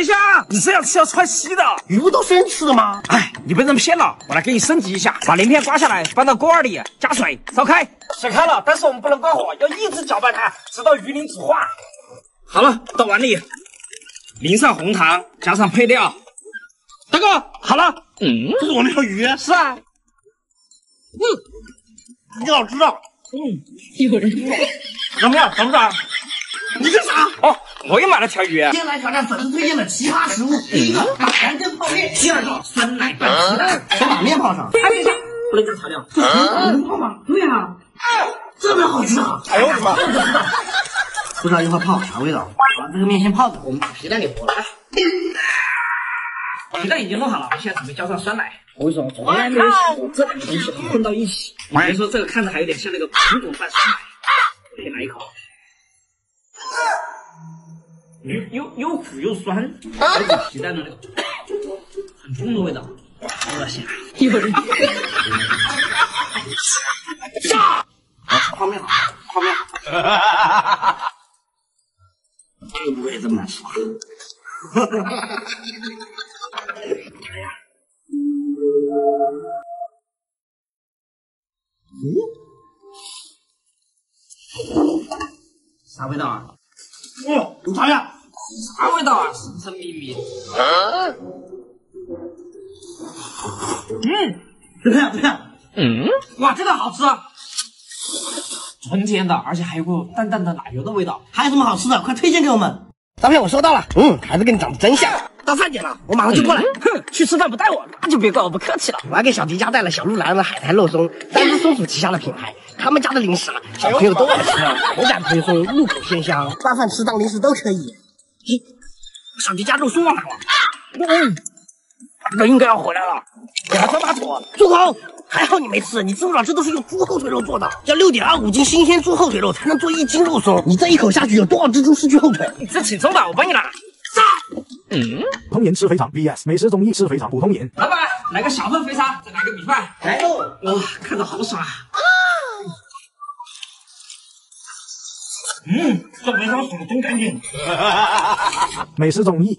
等一下，你这样吃要窜稀的。鱼不都生吃的吗？哎，你被人骗了，我来给你升级一下，把鳞片刮下来，放到锅儿里，加水烧开。水开了，但是我们不能关火，要一直搅拌它，直到鱼鳞煮化。好了，倒碗里，淋上红糖，加上配料。大哥，好了。嗯，这是我那条鱼。是啊。嗯，你老知道。嗯，有人。怎么样，爽不爽？你干啥？哦，我又买了条鱼。今天来挑战粉丝推荐的奇葩食物：第一个大干根泡面，第二个酸奶拌鸡蛋。先把面泡上。哎，等一下，不能加调料。能泡吗？对啊。这么好吃啊！哎呦我的妈！不知道一会儿泡啥味道。把这个面先泡着，我们把皮蛋给剥了。皮蛋已经弄好了，我现在准备浇上酸奶。我跟你说，我从来没有想过这两个东西混到一起。你别说这个看着还有点像那个苹果拌酸奶，可以来一口。又又又苦又酸，还有皮蛋的那个 很重的味道，好恶心。有人。下。泡面好，泡面。会 不会这么难吃呀。嗯？啥味道啊？哦，你尝一下。啥味道啊？神神秘秘。嗯，怎么样？怎么样？嗯？哇，这个好吃。纯甜的，而且还有股淡淡的奶油的味道。还有什么好吃的？快推荐给我们。照片我收到了。嗯，孩子跟你长得真像。到饭点了，我马上就过来。哼，去吃饭不带我，那就别怪我不客气了。我还给小迪家带了小鹿蓝的海苔肉松，三只松鼠旗下的品牌，他们家的零食啊，小朋友都爱吃，口感蓬松，入口鲜香，拌饭吃当零食都可以。咦，小迪家肉松忘拿了。嗯，那应该要回来了，给他装把土。住口！还好你没吃，你知不知道这都是用猪后腿肉做的？要六点二五斤新鲜猪后腿肉才能做一斤肉松。你这一口下去，有多少只猪失去后腿？你这挺重的，我帮你拿。上。嗯。普通人吃肥肠 VS 美食综艺吃肥肠普通人。老板，来个小份肥肠，再来个米饭。来喽！哇，看着好爽啊！嗯，这肥肠洗的真干净。美食综艺。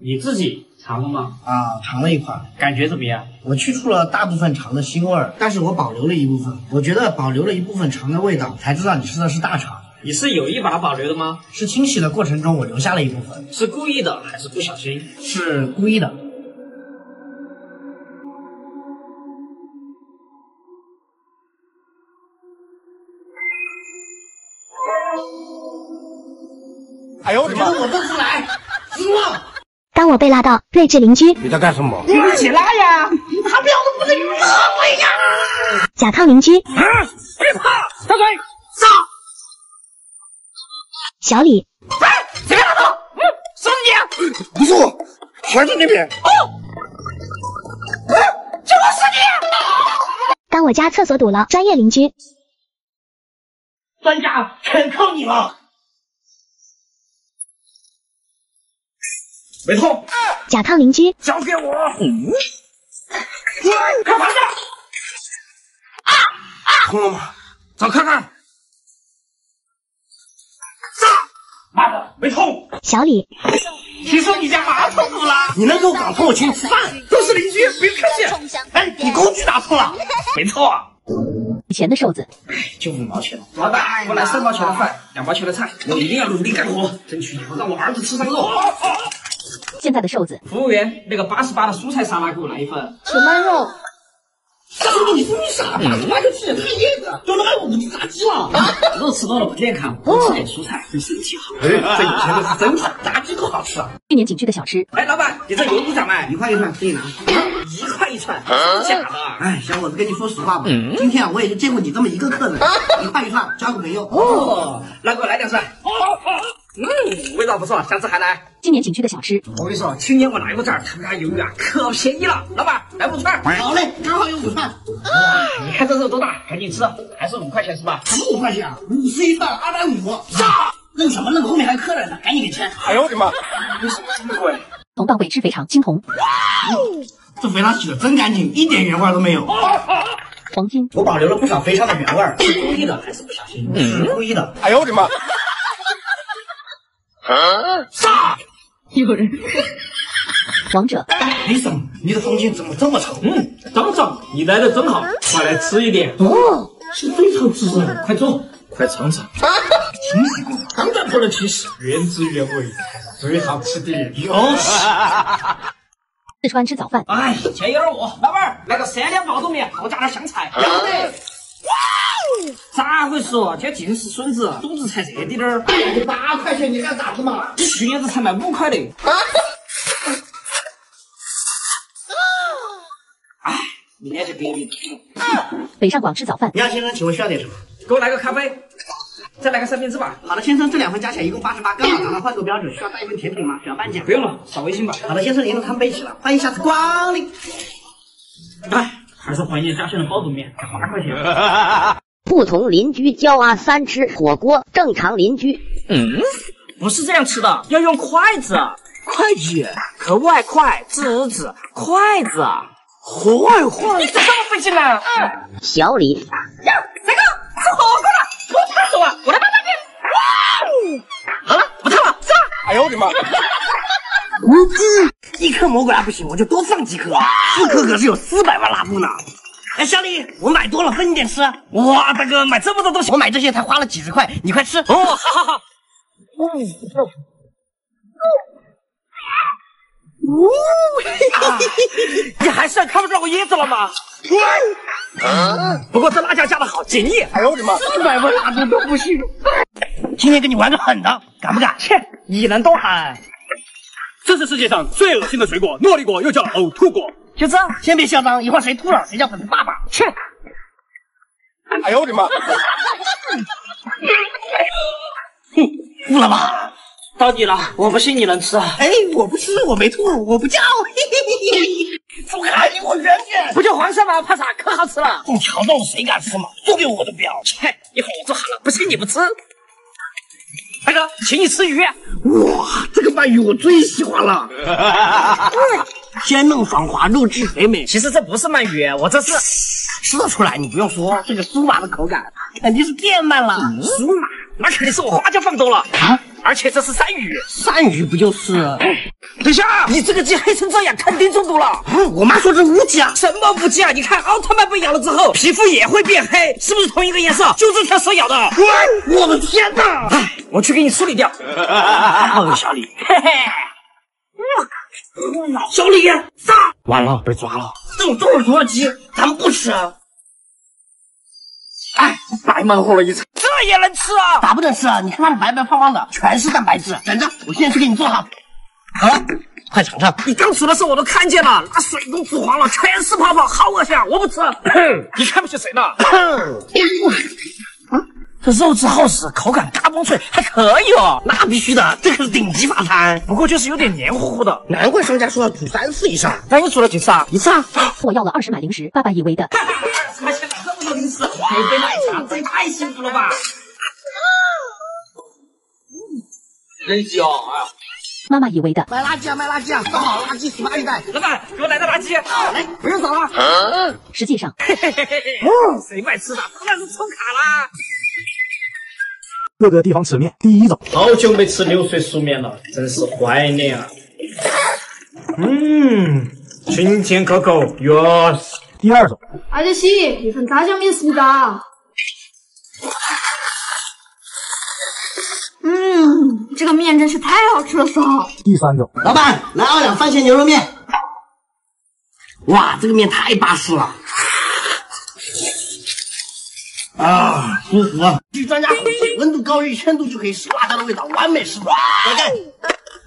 你自己。尝了吗？啊，尝了一块，感觉怎么样？我去除了大部分肠的腥味儿，但是我保留了一部分。我觉得保留了一部分肠的味道，才知道你吃的是大肠。你是有意把它保留的吗？是清洗的过程中我留下了一部分。是故意的还是不小心？是故意的。哎呦我的妈！我不出来，失望。当我被拉到睿智邻居，你在干什么？一起拉呀！他标的不是鱼，什么呀？甲亢邻居，啊！别怕，张嘴上。小李，哎，谁拉到？嗯，是你？不是我，还在那边。哦，就是你。当我家厕所堵了，专业邻居，专家全靠你了。没痛，甲亢邻居，交给我。嗯，快趴下！啊啊！痛了吗？找看看。上！妈的，没痛。小李，听说你家马桶堵了，你能给我搞痛，我请你吃饭。都是邻居，别客气。哎，你工具打错了。没错。以前的瘦子，就五毛钱。老板，我来三毛钱的饭，两毛钱的菜，我一定要努力干活，争取以后让我儿子吃上肉。现在的瘦子，服务员，那个八十八的蔬菜沙拉给我来一份，什么肉。大哥，你傻八十八个鸡也太硬了，都能卖我们炸鸡了。肉吃多了不健康，多吃点蔬菜对身体好。哎，这以前的是真的，炸鸡可好吃啊。去年景区的小吃，哎，老板，你这鱿鱼咋卖？一块一串，可以拿。一块一串，假的。哎，小伙子，跟你说实话吧，今天啊，我也就见过你这么一个客人，一块一串，交个朋友。哦，那给我来两串。嗯，味道不错，下次还来。今年景区的小吃，我跟你说，去年我来过这儿，他们家鱿鱼啊可便宜了。老板，来五串。好嘞，刚好有五串。哇，你看这肉多大，赶紧吃，还是五块钱是吧？什么五块钱啊？五十一串，二百五。炸！愣什么愣？后面还有客人呢，赶紧给钱。哎呦我的妈！为什么这么贵？同档位吃肥肠，青铜。哇哦，这肥肠洗的真干净，一点原味都没有。黄金，我保留了不少肥肠的原味，是故意的还是不小心？是故意的。哎呦我的妈！杀！有人。王者，李总，你的房间怎么这么丑？嗯，张总，你来的正好，快来吃一点。哦，是非常滋润，快坐，快尝尝。清洗过？当然不能清洗，原汁原味，最好吃的。哟西。四川吃早饭。哎，钱有点饿，老板来个三两毛肚面，多加点香菜。要得。咋回事哦？这尽是笋子，肚子才这滴点儿。八块钱，你干啥子嘛？去年子才卖五块的。哎，明天去隔壁。北上广吃早饭。杨先生，请问需要点什么？给我来个咖啡，再来个三明治吧。好的，先生，这两份加起来一共八十八，刚好达到换购标准。需要带一份甜品吗？需要半价。不用了，扫微信吧。好的，先生，您的汤备齐了，欢迎下次光临。哎，还是怀念家乡的包子面，才八块钱。不同邻居教阿三吃火锅，正常邻居。嗯，不是这样吃的，要用筷子。筷子，可外筷，字字筷子。坏坏，你这么费劲呢？嗯，小李，呀，这个吃火锅了，不烫手啊！我来帮帮你。哇，好了，不烫了，走。哎呦我的妈！无知，一颗魔鬼还不行，我就多放几颗，四颗可是有四百万拉布呢。哎，小李，我买多了，分你点吃。哇，大哥，买这么多东西，我买这些才花了几十块，你快吃。哦，好好好。嗯。呜，你还算看不出来我椰子了吗？不过这辣椒下的好，解腻。哎呦我的妈，四百万辣度都不行。今天跟你玩个狠的，敢不敢？切，你能多狠。这是世界上最恶心的水果，诺丽果又叫呕吐果。就这，先别嚣张，一会儿谁吐了谁叫粉丝爸爸。切。哎呦我的妈！哼，吐了吧？到你了，我不信你能吃。哎，我不吃，我没吐，我不叫。走开，离我远点！不就黄鳝吗？怕啥？可好吃了。这条肉谁敢吃嘛？做给我都不要。切，一会儿我做好了，不信你不吃。大哥，请你吃鱼。哇，这个鳗鱼我最喜欢了。鲜嫩爽滑，肉质肥美。其实这不是鳗鱼，我这是吃得出来。你不用说，这个酥麻的口感肯定是变慢了。酥麻？那肯定是我花椒放多了啊。而且这是鳝鱼，鳝鱼不就是？等一下，你这个鸡黑成这样，肯定中毒了。我妈说这无鸡啊，什么无鸡啊？你看奥特曼被咬了之后，皮肤也会变黑，是不是同一个颜色？就这条蛇咬的。我的天哪！哎，我去给你处理掉。好，小李。嘿嘿。小李，杀！完了，被抓了。这种都是毒的鸡，咱们不吃。啊哎，白忙活了一场，这也能吃啊？咋不能吃啊？你看它白白胖胖的，全是蛋白质。等着，我现在去给你做好。好了，快尝尝。你刚煮的时候我都看见了，那水都煮黄了，全是泡泡，好恶心啊！我不吃。你看不起谁呢？这肉质厚实，口感嘎嘣脆，还可以哦。那必须的，这可是顶级法餐。不过就是有点黏糊糊的，难怪商家说要煮三次以上。那你煮了几次啊？一次啊。我要了二十买零食，爸爸以为的。二十块钱买这么多零食，还有杯奶茶，这也太幸福了吧！真香！哎呀，妈妈以为的。买垃圾啊，买垃圾啊，扫好垃圾，洗把一袋。老板，给我来袋垃圾。来，不用扫了。实际上，谁买吃的？当然是抽卡啦。各个地方吃面，第一种。好久没吃流水素面了，真是怀念啊！嗯，清甜可口哟。第二种。阿杰西，一份炸酱面是不这个面真是太好吃了嫂。第三种。老板，来二两番茄牛肉面。哇，这个面太巴适了。啊，舒服！据专家统计，温度高于一千度就可以使辣椒的味道完美释放。来干，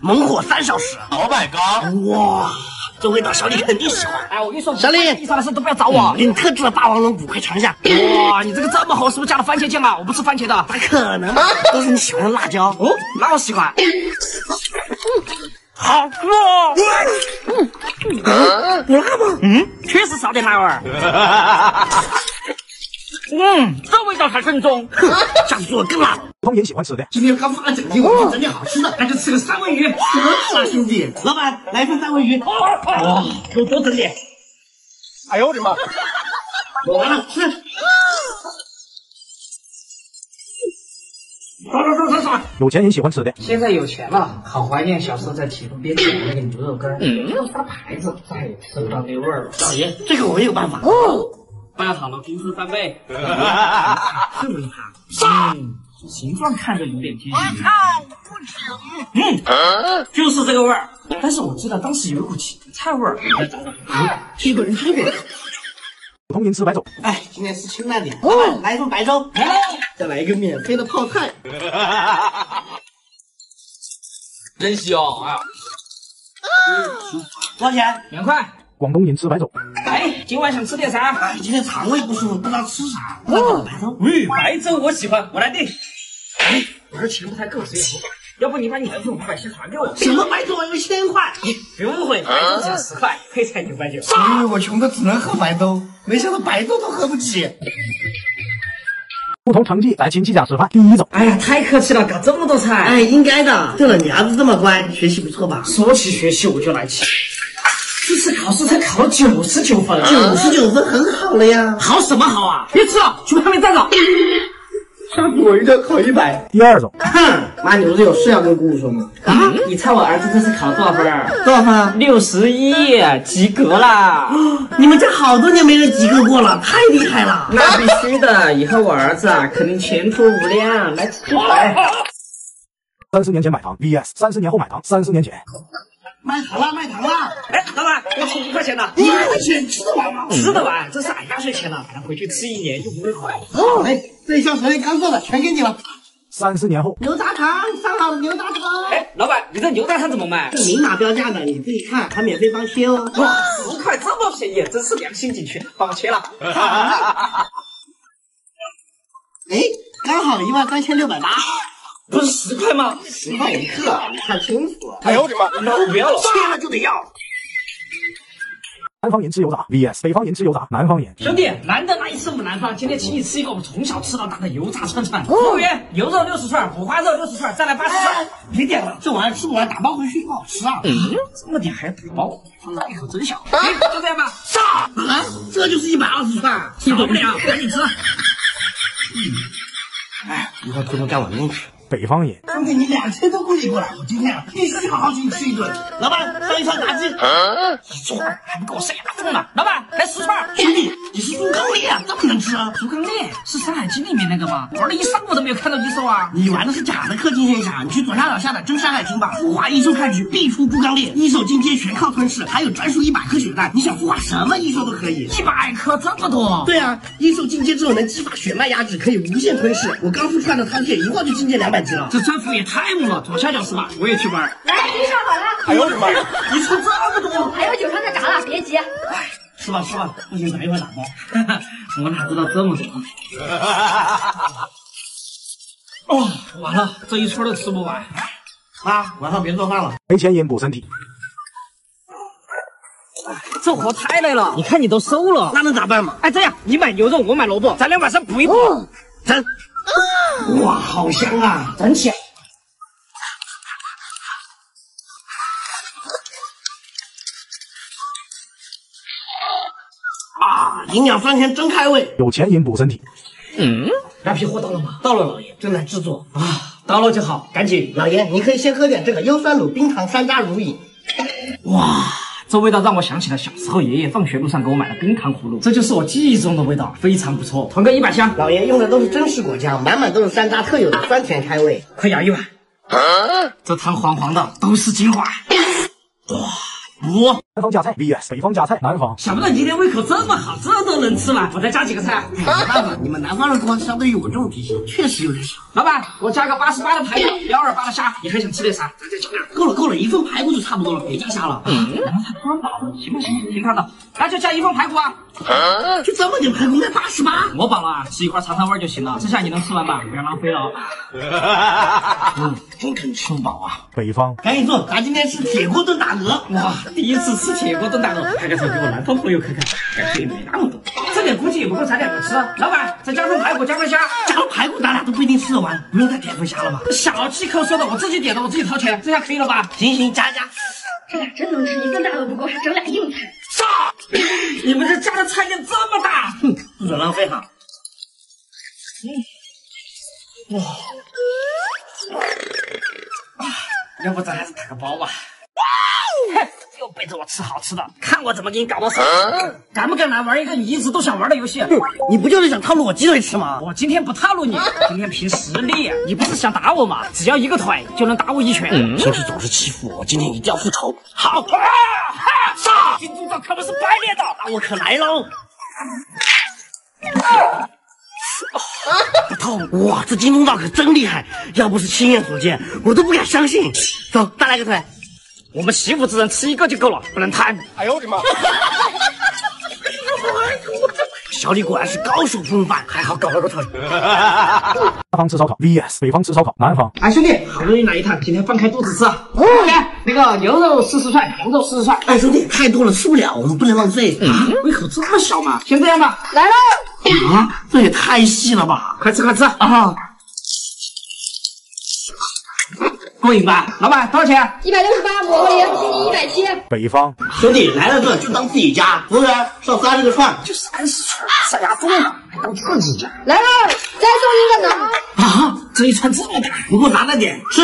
猛火三小时。老板哥，哇，这味道小李肯定喜欢。哎，我跟你说，小李，地上的事都不要找我。给你特制的霸王龙骨，快尝一下。哇，你这个这么厚，是不是加了番茄酱啊？我不吃番茄的。咋可能？都是你喜欢的辣椒。哦，那我喜欢。好吃哦。嗯，不辣吗？嗯，确实少点辣味儿。嗯，这味道才正宗，下次做的更辣。童年喜欢吃的，今天刚发了奖金，我们整点好吃的，那就吃个三文鱼。可以兄弟。老板，来一份三文鱼。哇，给我多整点。哎呦我的妈！我完了，吃。刷刷刷刷刷！有钱人喜欢吃的。现在有钱了，好怀念小时候在铁路边捡的那个牛肉干。嗯，它的牌子再也吃不到那味儿了。老爷，这个我有办法。哦，半糖了，冰丝翻倍。这么一盘，嗯，形状看着有点接近。嗯，就是这个味儿。但是我记得当时有一股芹菜味儿。一个人吃过。普通人吃白粥。哎，今天吃清淡点。哦，来一份白粥。来，再来一个免费的泡菜。真香！哎呀，多少钱？两块。广东人吃白粥。哎，今晚想吃点啥？哎，今天肠胃不舒服，不知道吃啥。白粥。喂，白粥我喜欢，我来订。哎，我这钱不太够，只有五百。要不你把你儿子五百先还给我？什么白粥要一千块？你别误会，白粥只要十块，配菜九百九。因为我穷的只能喝白粥，没想到白粥都喝不起。不同成绩在亲戚家吃饭，第一种。哎呀，太客气了，搞这么多菜。哎，应该的。对了，你儿子这么乖，学习不错吧？说起学习我就来气，这次考试才考了九十九分，九十九分很好了呀。好什么好啊？别吃了，去旁边站着。我一定考一百。第二种，哼，妈，你不是有事要跟姑姑说吗？啊？你猜我儿子这次考了多少分？多少分？六十一，及格啦！你们家好多年没人及格过了，太厉害了！那必须的，以后我儿子啊，肯定前途无量。来吃来。三十年前买糖 vs 三十年后买糖。三十年前。卖糖了，卖糖了！哎，老板，我充一块钱的。一块钱吃得完吗？吃得完，这是俺压岁钱了，反正回去吃一年又不会坏。好嘞，这一箱昨天刚做的，全给你了。三十年后，牛轧糖上好了，牛轧糖。哎，老板，你这牛轧糖怎么卖？这明码标价的，你自己看，还免费帮切哦。哇，十块这么便宜，真是良心景区，帮我切了。哎，刚好一万三千六百八。不是十块吗？十块一克，你看清楚。哎呦我的妈！那我不要了，切了就得要。南方人吃油炸 vs 北方人吃油炸。南方人，兄弟，难得来一次我们南方，今天请你吃一个我们从小吃到大的油炸串串。服务员，牛肉六十串，五花肉六十串，再来八十串。别点了，这玩意儿吃不完，打包回去不好吃啊。嗯这么点还打包？那一口真小。哎，就这样吧。炸啊！这就是一百二十串，少不了，赶紧吃。哎，一会儿偷偷干碗面去。北方人，刚给你两千多公里过来，我今天啊必须好好请你吃一顿。老板，上一串炸鸡，一串还不够塞牙缝呢。老板，来十串。兄弟，你是猪刚鬣啊，这么能吃啊？猪刚鬣是《山海经》里面那个吗？玩了一上午都没有看到异兽啊！你玩的是假的氪金现象，你去左下角下载真《山海经》吧。孵化异兽开局必出猪刚鬣，异兽进阶全靠吞噬，还有专属一百颗血蛋，你想孵化什么异兽都可以。一百颗这么多？对啊，异兽进阶之后能激发血脉压制，可以无限吞噬。我刚孵出来的饕餮一会儿就进阶两百这征服也太猛了！左下角是吧？我也去玩。来，鱼上好了。哎呦我的妈呀！一出这么多，还有九串在炸了，别急。哎，吃吧吃吧，不行咱一会儿打包。我哪知道这么多？哦，完了，这一串都吃不完。妈，晚上别做饭了。没钱人补身体。这活太累了，你看你都瘦了，那能咋办嘛？哎，这样，你买牛肉，我买萝卜，咱俩晚上补一补。蒸。哇，好香啊！整起来。啊，营养酸甜真开胃。有钱人补身体。嗯，那批货到了吗？到了，老爷，正在制作啊。到了就好，赶紧。老爷，你可以先喝点这个优酸乳冰糖山楂乳饮。哇，这味道让我想起了小时候爷爷放学路上给我买的冰糖葫芦，这就是我记忆中的味道，非常不错。团个一百箱。老爷用的都是真实果酱，满满都是山楂特有的酸甜开胃。快舀一碗。这汤黄黄的，都是精华。哇，我南方夹菜 vs 北方夹菜，南方。想不到你今天胃口这么好，这都能吃完。我再加几个菜。没办法，你们南方人锅相对于我这种体型，确实有点小。老板，我加个八十八的排骨，幺二八的虾，你还想吃点啥？咱再加点。够了够了，一份排骨就差不多了，别加虾了。嗯，太宽饱了，行不行？挺看的，那就加一份排骨啊。就这么点排骨卖八十八？我饱了啊，吃一块尝尝味就行了。这下你能吃完吧？不要浪费了。嗯，真肯吃饱啊。北方，赶紧做，咱今天吃铁锅炖大鹅。哇，第一次吃铁锅炖大鹅，拍个照给我南方朋友看看。感觉也没那么多，这点估计也不够咱两个吃。老板，再加份排骨，加份虾。加了排骨，咱俩都不一定吃得完，不用再点份虾了吧？小气抠搜的，我自己点的，我自己掏钱，这下可以了吧？行行，加加。这俩真能吃，一份大肉不够，还整俩硬菜。炸！你们这家的菜量这么大，哼，不准浪费哈。嗯，哇，要不咱还是打个包吧。哼，又背着我吃好吃的，看我怎么给你搞到手！敢不敢来玩一个你一直都想玩的游戏？你不就是想套路我鸡腿吃吗？我今天不套路你，今天凭实力。你不是想打我吗？只要一个腿就能打我一拳。平时总是欺负我，今天一定要复仇。好，啊！杀！金钟罩可不是白练的，那我可来喽！不痛！哇，这金钟罩可真厉害，要不是亲眼所见，我都不敢相信。走，再来个腿。我们习武之人吃一个就够了，不能贪。哎呦我的妈！小李果然是高手风范，还好搞了个腿。南方吃烧烤 VS 北方吃烧烤，南方。哎，兄弟，好不容易来一趟，今天放开肚子吃。兄弟，那个牛肉四十串，羊肉四十串。哎，兄弟，太多了，吃不了，我们不能浪费。啊，胃口这么小吗？先这样吧。来了。啊，这也太细了吧！快吃快吃啊！过瘾吧，老板多少钱？一百六十八，抹个零，给你一百七。北方兄弟来了这就当自己家，服务员上三十个串，就三十串，塞牙缝了，还当自己家？来了，再送一个馕。啊，这一串这么大，不过拿了点吃。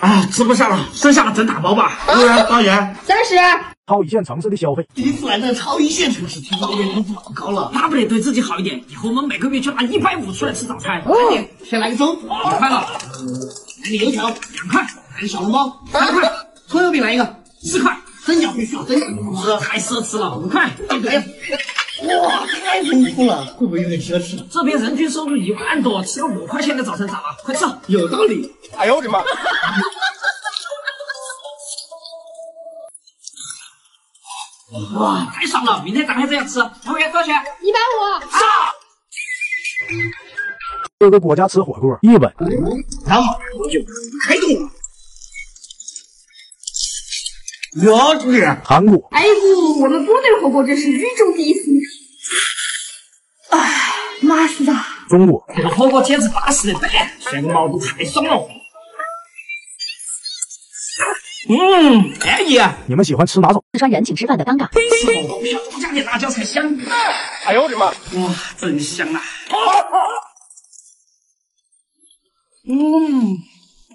啊，吃不下了，剩下的咱打包吧。服务员多少钱？三十。超一线城市的消费，第一次来这超一线城市，听说那边工资老高了，那不得对自己好一点？以后我们每个月就拿一百五出来吃早餐。快点，先来个粥，五块了。来个油条，两块。来个小笼包，三块。葱油饼来一个，四块。蒸饺必须要蒸，哇，太奢侈了，五块。来。哇，太丰富了，会不会有点奢侈？这边人均收入一万多，吃个五块钱的早餐咋了？快吃，有道理。哎呦我的妈！哇，太爽了！明天咱们还这样吃。服务员多少钱？一百五。上。各个国家吃火锅一百，然后我就开动了。了解。韩国。哎不，我们部队火锅真是宇宙第一名。哎，妈死的。中国。这个火锅简直巴适的板，选个毛肚太爽了。嗯，可以。你们喜欢吃哪种？四川人请吃饭的尴尬。吃火锅要加点辣椒才香。哎呦我的妈！哇，真香啊！嗯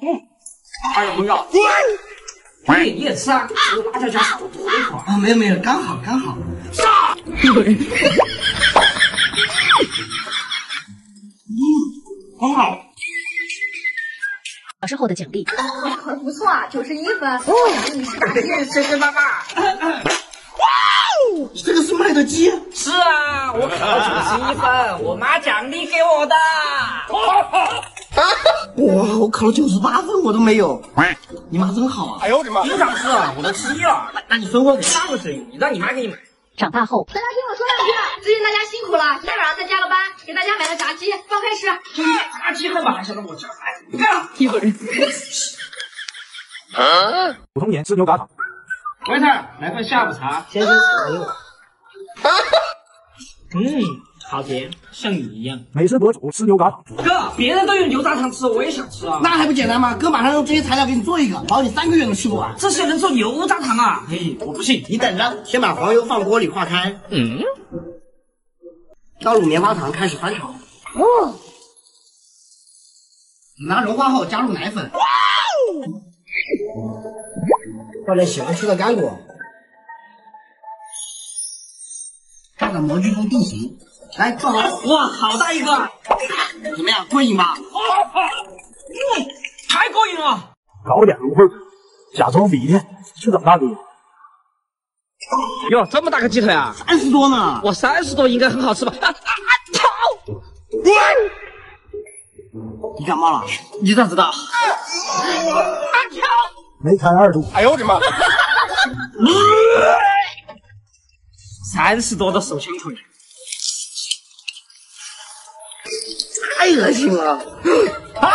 嗯，哎呀，不要！兄弟，你也吃啊？这个辣椒加少了多一口啊？没有没有，刚好刚好。上。嗯，很好。考试后的奖励，考不错啊，九十一分。哦，你是大谢谢谢妈妈。哇哦，这个是卖的鸡？是啊，我考九十一分，我妈奖励给我的。哇，我考了九十八分，我都没有。你妈真好啊！哎呦我的妈！经常吃，我都吃腻了。那你分我点。那不行，你让你妈给你买。长大后，大家听我说两句。最近大家辛苦了，今天晚上再加个班，给大家买了炸鸡，放开吃。兄弟，炸鸡很吧？还想让我加班？干了，一会儿。普通盐吃牛轧糖。waiter，来份下午茶。先生，我、啊、用。嗯，好甜，像你一样。美食博主吃牛轧糖。哥，别人都用牛轧糖吃，我也想吃啊。那还不简单吗？哥马上用这些材料给你做一个，保你三个月都吃不完。这些能做牛轧糖啊？嘿，我不信。你等着，先把黄油放锅里化开。嗯。倒入棉花糖，开始翻炒。哦。等它融化后，加入奶粉。哇哦。放点喜欢吃的干果。放在模具中定型。来，做好。哇，好大一个！怎么样，过瘾吧？嗯，太过瘾了。搞点入味，加装逼的，是这么大个？哟，这么大个鸡腿啊！三十多呢。我三十多应该很好吃吧？啊啊啊！操！你感冒了？你咋知道？啊跳！没开二度。哎呦我的妈！三十多的手枪腿。太恶心了！啊！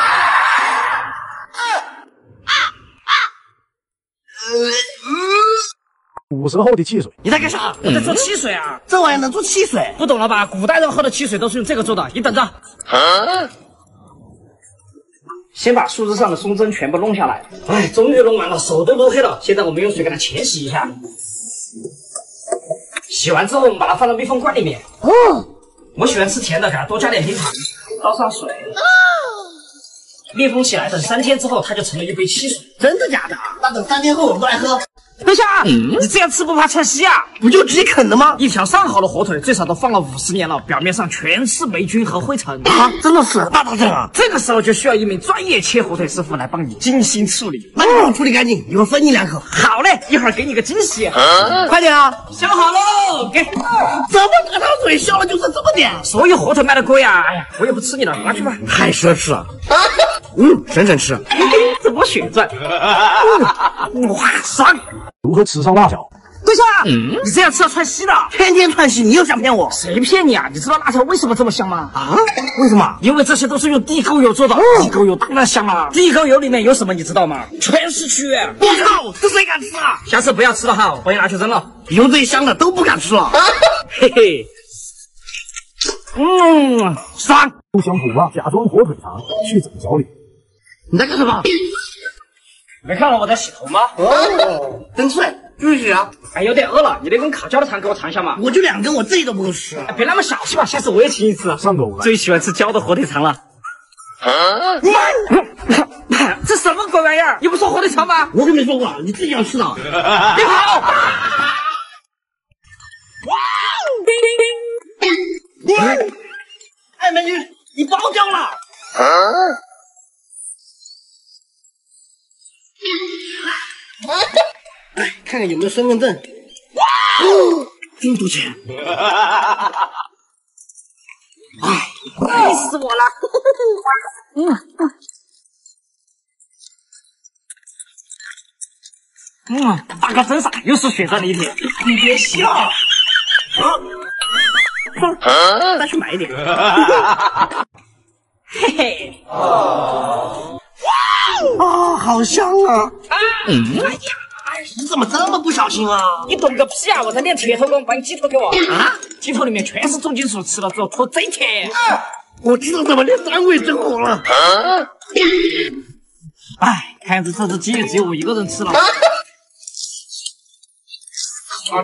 古时候的汽水，你在干啥？我在做汽水啊！这玩意能做汽水？不懂了吧？古代人喝的汽水都是用这个做的，你等着。先把树枝上的松针全部弄下来。哎，终于弄完了，手都弄黑了。现在我们用水给它清洗一下。洗完之后，我们把它放到密封罐里面。哦。我喜欢吃甜的，给它多加点冰糖，倒上水，密封起来，等三天之后它就成了一杯汽水。真的假的？那等三天后我过来喝。等下，你这样吃不怕窜稀啊？不就直接啃了吗？一条上好的火腿最少都放了五十年了，表面上全是霉菌和灰尘啊！真的是大大阵啊！这个时候就需要一名专业切火腿师傅来帮你精心处理。那你帮我处理干净，一会儿分你两口。好嘞，一会儿给你个惊喜。快点啊！削好喽，给。怎么大条腿，削了就剩这么点。所以火腿卖的贵啊！哎呀，我也不吃你了，拿去吧。太奢侈了。嗯，省省吃。这波血赚。哇，爽！如何吃上辣条？对象，嗯，你这样吃要窜稀的，天天窜稀，你又想骗我？谁骗你啊？你知道辣条为什么这么香吗？啊？为什么？因为这些都是用地沟油做的，地沟油当然香了。地沟油里面有什么你知道吗？全是蛆。我靠，这谁敢吃啊？下次不要吃了哈，我要拿去扔了。以后这些香的都不敢吃了。嘿嘿，嗯，爽。不想苦啊，假装火腿肠去整小李。你在干什么？没看到我在洗头吗？哦，真帅，继续啊！哎，有点饿了，你那根烤焦的肠给我尝一下嘛。我就两根，我自己都不够吃。别那么小气嘛，下次我也请你吃。上狗了，最喜欢吃焦的火腿肠了。这什么鬼玩意儿？你不说火腿肠吗？我可没说过，你自己要吃的。别跑！哇！哎，美女，你包掉了！哎，看看有没有身份证。哇，这么多钱！哎，累死我了！嗯嗯，大哥真傻，又是血赚的一天。你别笑。啊！再去买一点。嘿嘿。啊，好香啊！嗯，哎呀，你怎么这么不小心啊？你懂个屁啊！我在练铁头功，把你鸡头给我啊！鸡头里面全是重金属，吃了之后头贼甜。我知道怎么练三味真火了。哎，看样子这只鸡也只有我一个人吃了。啊，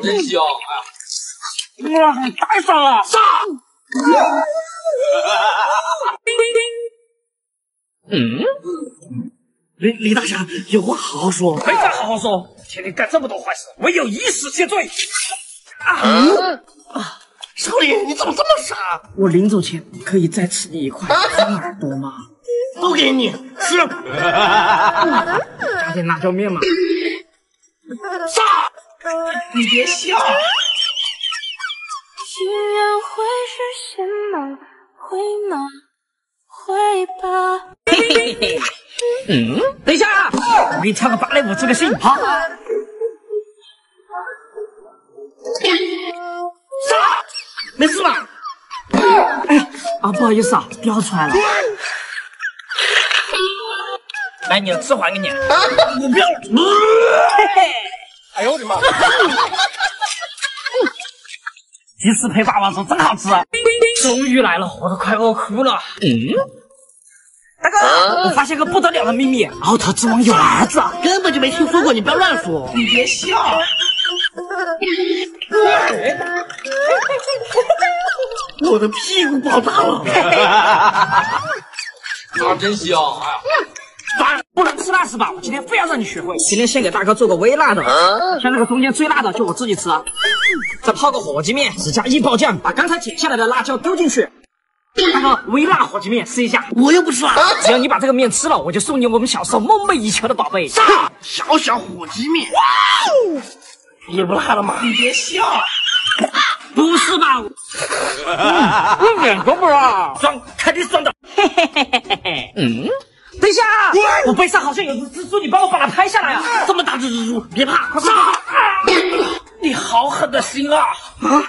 真香！哇，太爽了！上！嗯，李李大侠有话好好说，没法好好说。天天干这么多坏事，唯有以死谢罪。啊啊！少林，你怎么这么傻？我临走前可以再吃你一块猪耳朵吗？都给你吃。加点辣椒面嘛。杀！你别笑。心愿会实现吗？会吗？会吧。嘿嘿嘿嘿。嗯，等一下，我给你跳个芭蕾舞助个兴。好。啥！没事吧？哎啊，不好意思啊，掉出来了。来，你的吃还给你。我不要。嘿嘿。哎呦我的妈！鸡翅配霸王酥真好吃。终于来了，我都快饿哭了。嗯。我发现个不得了的秘密，奥特之王有儿子，根本就没听说过，你不要乱说。你别笑。我的屁股爆炸了！啊，真香！哎呀，烦，不能吃辣是吧？我今天非要让你学会。今天先给大哥做个微辣的，像那个中间最辣的就我自己吃。再泡个火鸡面，只加一包酱，把刚才剪下来的辣椒丢进去。大哥，微辣火鸡面试一下。我又不吃辣，只要你把这个面吃了，我就送你我们小时候梦寐以求的宝贝。上小小火鸡面。哇哦！也不辣了吗？你别笑。不是吧？嗯，一点都不辣，爽，肯定爽的。嘿嘿嘿嘿嘿嘿。嗯，等一下，我背上好像有只蜘蛛，你帮我把它拍下来啊！这么大只蜘蛛，别怕，快上！你好狠的心啊！啊！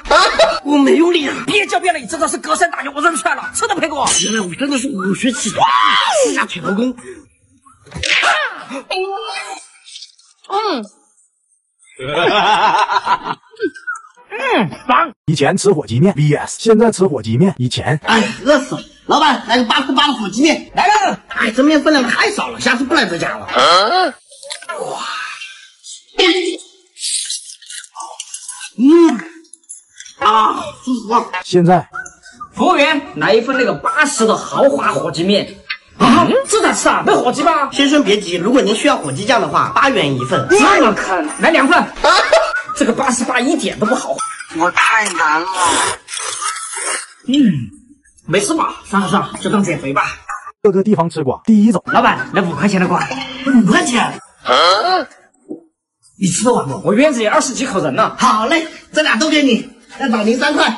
我没用力啊！别狡辩了，你真的是隔山打牛，我认出来了，吃的赔给我。原来我真的是武学奇才，四下铁头功。嗯。嗯，爽。以前吃火鸡面，VS 现在吃火鸡面。以前，哎，饿死了。老板，来个八块八的火鸡面。来了。哎，这面分量太少了，下次不来这家了。哇。嗯。啊，舒服啊。现在服务员，来一份那个八十的豪华火鸡面。啊，这咋吃啊？没火鸡吧？先生别急，如果您需要火鸡酱的话，八元一份。这么坑，来两份。啊这个八十八一点都不好。我太难了。嗯，没吃饱，算了算了，就当减肥吧。各个地方吃瓜，第一种。老板，来五块钱的瓜。五块钱？你吃得完不？我院子里二十几口人呢。好嘞，这俩都给你，再找您三块。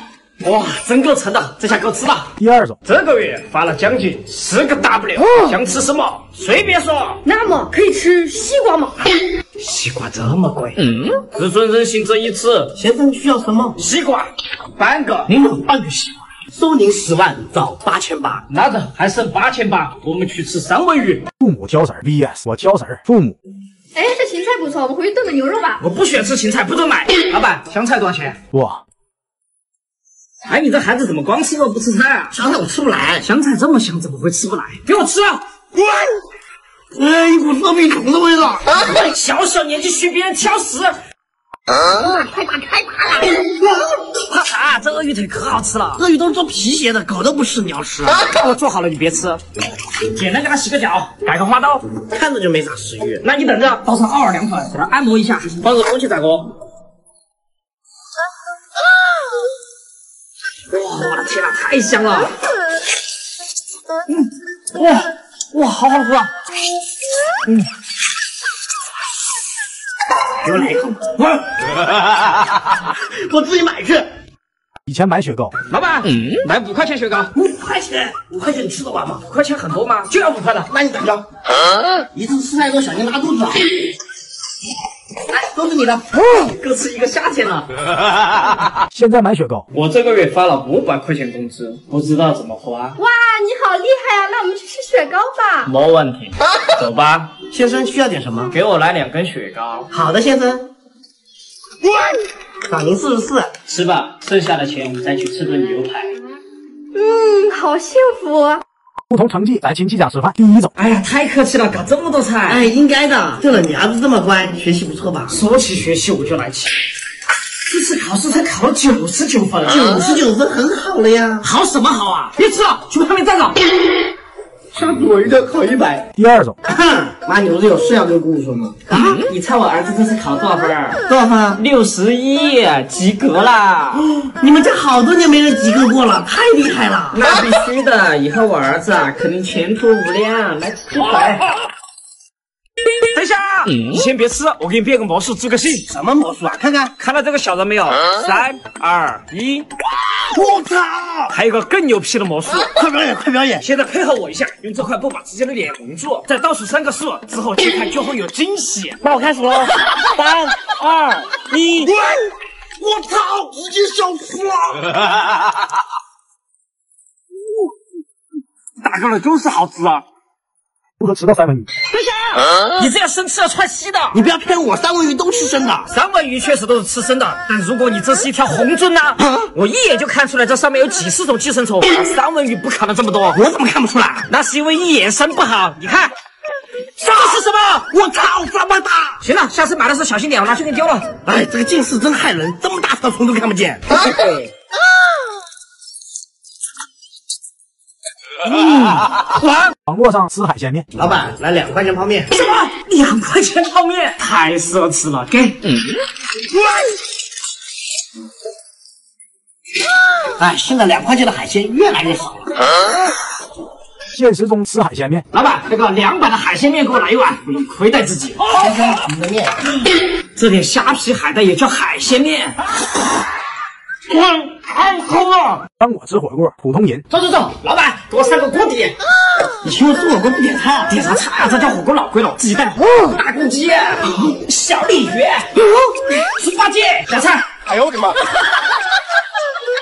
哇，真够沉的，这下够吃了。第二种，这个月发了将近十个 W，、想吃什么随便说。那么可以吃西瓜吗？西瓜这么贵，嗯，只准任性这一次。先生需要什么？西瓜半个，您有半个西瓜，收您十万，找八千八。拿着还剩八千八，我们去吃三文鱼。父母挑食儿 VS 我挑食儿父母。哎，这芹菜不错，我们回去炖个牛肉吧。我不喜欢吃芹菜，不准买。老板，香菜多少钱？哇，哎，你这孩子怎么光吃肉不吃菜啊？香菜我吃不来，香菜这么香，怎么会吃不来？给我吃啊！哎，一股臭鼻孔的味道。小小年纪学别人挑食，太大太大了！怕啥？这鳄鱼腿可好吃了。鳄鱼都是做皮鞋的，狗都不吃，你要吃？我做好了，你别吃。简单给它洗个脚，改个花刀。看着就没啥食欲。那你等着，倒上奥尔良粉，给它按摩一下，放入空气炸锅。哇，我的天啊，太香了！嗯，哇哇，好好吃啊！给我来一口。我自己买去。以前买雪糕，老板，买五块钱雪糕，五块钱，五块钱你吃得完吗？五块钱很多吗？就要五块的。那你等着，一次吃太多，小心拉肚子啊！来，都是你的。各吃一个夏天了。现在买雪糕，我这个月发了五百块钱工资，不知道怎么花。哇，你好厉害啊！那我们去吃雪糕吧。没问题，走吧。先生需要点什么？给我来两根雪糕，好的，先生。找您四十四。吃吧，剩下的钱我们再去吃顿牛排。嗯，好幸福。不同成绩在亲戚家吃饭，第一种。哎呀，太客气了，搞这么多菜。哎，应该的。对了，你儿子这么乖，学习不错吧？说起学习我就来气，这次考试才考了九十九分，九十九分很好了呀。好什么好啊？别吃了，去旁边站着。下次我一定要考一百。第二种，妈，你不是有事要跟姑姑说吗？啊，你猜我儿子这次考多少分？多少分？六十一，及格啦！你们家好多年没人及格过了，太厉害了。那必须的，以后我儿子啊，肯定前途无量。来吃饭。等一下，你先别吃，我给你变个魔术助个兴。什么魔术啊？看看。看到这个小人没有？三二一，我操！还有个更牛批的魔术，快表演，快表演！现在配合我一下，用这块布把自己的脸蒙住，再倒数三个数，之后揭开就会有惊喜。那我开始喽，三二一，我操！直接消失了。打个了就是好吃啊！不可吃到三文鱼。你这样生吃要串稀的。你不要骗我，三文鱼都吃生的。三文鱼确实都是吃生的，但如果你这是一条红鳟呢？我一眼就看出来这上面有几十种寄生虫，三文鱼不可能这么多。我怎么看不出来？那是因为你眼神不好。你看，这是什么？我操，这么大！行了，下次买的时候小心点，我拿去给你丢了。哎，这个近视真害人，这么大条虫都看不见。网络上吃海鲜面，老板，来两块钱泡面。什么？两块钱泡面？太奢侈了，给。哎，现在两块钱的海鲜越来越少了。现实中吃海鲜面，老板，那个两百的海鲜面给我来一碗，不用亏待自己。先生，你的面。这点虾皮海带也叫海鲜面？嗯，太空了。当我吃火锅，普通人走走走，老板，给我上个锅底。你请我吃火锅不点菜啊？点啥菜啊？这叫火锅老贵了，鸡蛋、大公鸡、小鲤鱼、猪八戒，小菜。哎呦我的妈！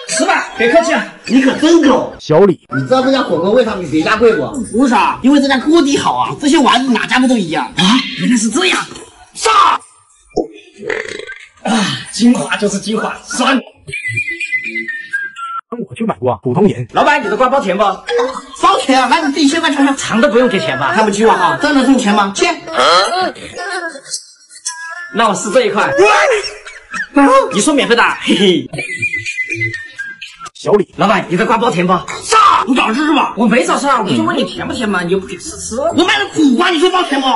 吃吧，别客气了。你可真狗。小李你知道这家火锅为啥比别家贵不？为啥？因为这家锅底好啊，这些丸子哪家不都一样。啊，原来是这样。上！啊，精华就是精华，酸。当我去买瓜，普通人老板，你的瓜包甜不？包甜啊！那，你自己先来尝尝。尝都不用给钱吧？看不起我哈？真的挣钱吗？切！那我试这一块。你说免费的，嘿嘿。小李。老板，你的瓜包甜不？啥？你找吃是吧？我没找事啊，我就问你甜不甜嘛，你又不给试吃。我卖的苦瓜，你说包甜不？